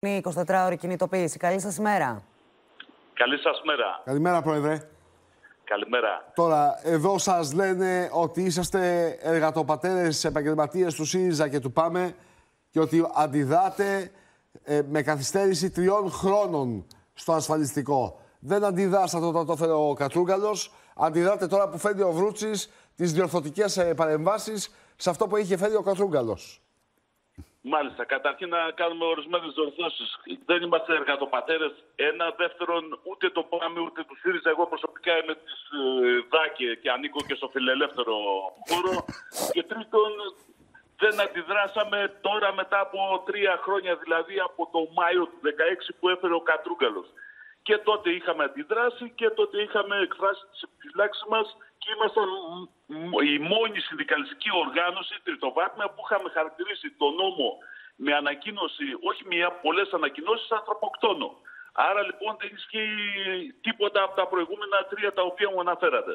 Η 24ωρη κινητοποίηση. Καλή σας ημέρα. Καλή σας μέρα. Καλημέρα, Πρόεδρε. Καλημέρα. Τώρα, εδώ σας λένε ότι είσαστε εργατοπατέρες επαγγελματίες του ΣΥΡΙΖΑ και του ΠΑΜΕ και ότι αντιδράτε ε, με καθυστέρηση τριών χρόνων στο ασφαλιστικό. Δεν αντιδράσατε όταν το έφερε ο Κατρούγκαλος. Αντιδράτε τώρα που φέρνει ο Βρούτσης τις διορθωτικές ε, παρεμβάσεις σε αυτό που είχε φέρει ο Κατρούγκαλος. Μάλιστα. Καταρχήν να κάνουμε ορισμένες διορθώσεις. Δεν είμαστε εργατοπατέρες. Ένα. Δεύτερον, ούτε το ΠΑΜΕ ούτε του ΣΥΡΙΖΑ. Εγώ προσωπικά είμαι της ε, ΔΑΚΕ και ανήκω και στο φιλελεύθερο χώρο. Και τρίτον, δεν αντιδράσαμε τώρα μετά από τρία χρόνια, δηλαδή από το Μάιο του 2016 που έφερε ο Κατρούγκαλος. Και τότε είχαμε αντιδράσει και τότε είχαμε εκφράσει τις επιφυλάξεις μας και ήμασταν η μόνη συνδικαλιστική οργάνωση τριτοβάθμια που είχαμε χαρακτηρίσει το νόμο με ανακοίνωση, όχι μία, πολλές ανακοινώσεις, ανθρωποκτόνο. Άρα λοιπόν δεν ισχύει τίποτα από τα προηγούμενα τρία τα οποία μου αναφέρατε.